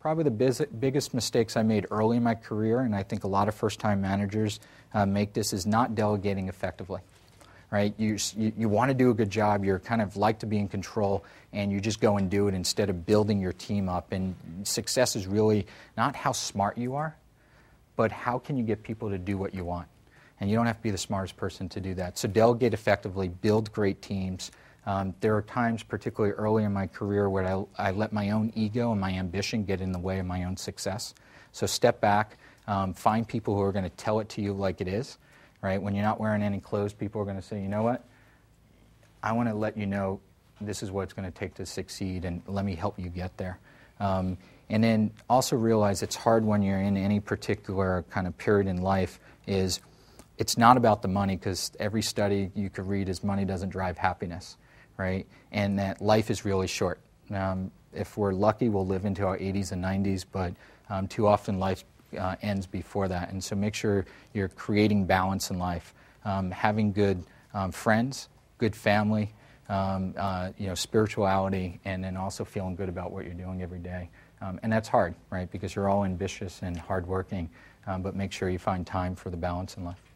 Probably the biz- biggest mistakes I made early in my career, and I think a lot of first time managers uh, make this, is not delegating effectively. Right? You, you, you want to do a good job, you're kind of like to be in control, and you just go and do it instead of building your team up. And success is really not how smart you are, but how can you get people to do what you want? And you don't have to be the smartest person to do that. So delegate effectively, build great teams. Um, there are times, particularly early in my career, where I, I, let my own ego and my ambition get in the way of my own success. So step back, um, find people who are going to tell it to you like it is. Right? When you're not wearing any clothes, people are going to say, you know what? I want to let you know this is what it's going to take to succeed, and let me help you get there. Um, and then also realize it's hard when you're in any particular kind of period in life. Is it's not about the money because every study you could read is money doesn't drive happiness right? And that life is really short. Um, if we're lucky, we'll live into our 80s and 90s, but um, too often life uh, ends before that. And so make sure you're creating balance in life, um, having good um, friends, good family, um, uh, you know, spirituality, and then also feeling good about what you're doing every day. Um, and that's hard, right? Because you're all ambitious and hardworking, but make sure you find time for the balance in life.